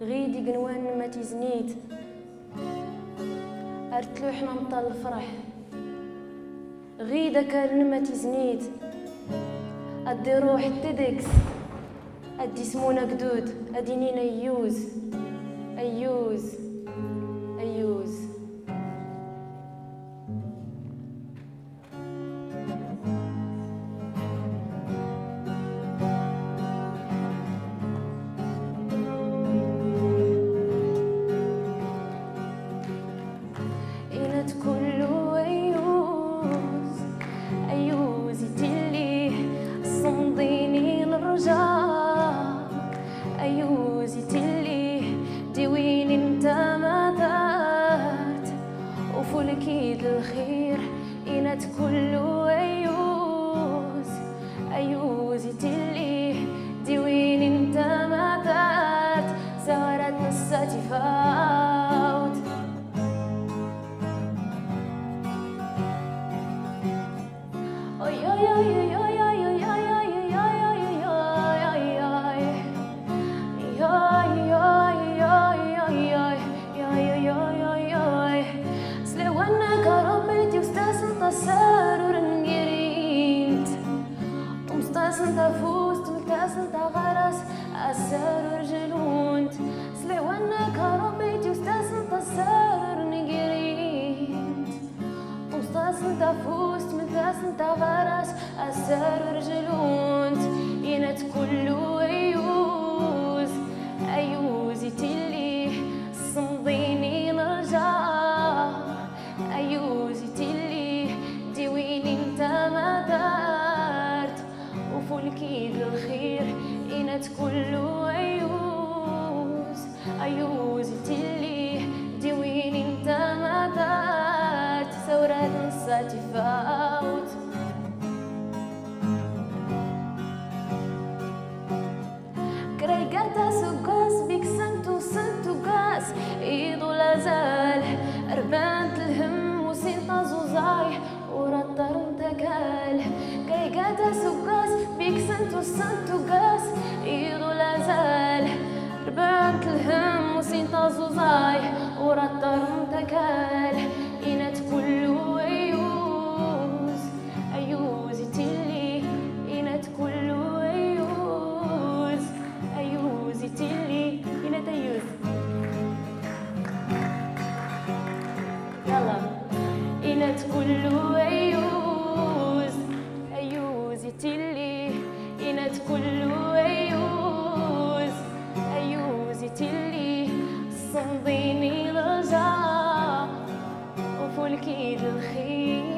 غيدي قنوان ما تزنيت ارتلو حنا مطال الفرح. غيدا كان ما تزنيت أدي روح تدكس. أدي سمونا قدود. ادينينا يوز. أيوز. أيوز. أيوز يتلي دوين انت ما دارت وفلكيد الخير إنت كله أيوز أيوز يتلي دوين انت ما دارت زارت نساتي فاوت أسر رجلونت سلوانك ربيتي وستاسن تصار نقرينت وسطاس أنت فوست مثاس أنت غرس أسر رجلونت ينت كله أيوز. أيوز يتلي صمديني نرجع. أيوز يتلي ديويني أنت ما دارت. وفولكي الخير ينت كله أيوز أيوز يتلي ديويني انت ما دارت ثورة نصاتي فاوت كريقاتا سوقاس بيك سنتو سنتو قاس إيدو لازال ربانت الهم وسيطة زوزاي ورطر انتقال كريقاتا سوقاس بيك سنتو سنتو قاس الهم وسيطة زوزاي ورطر انتقال والكيد الخير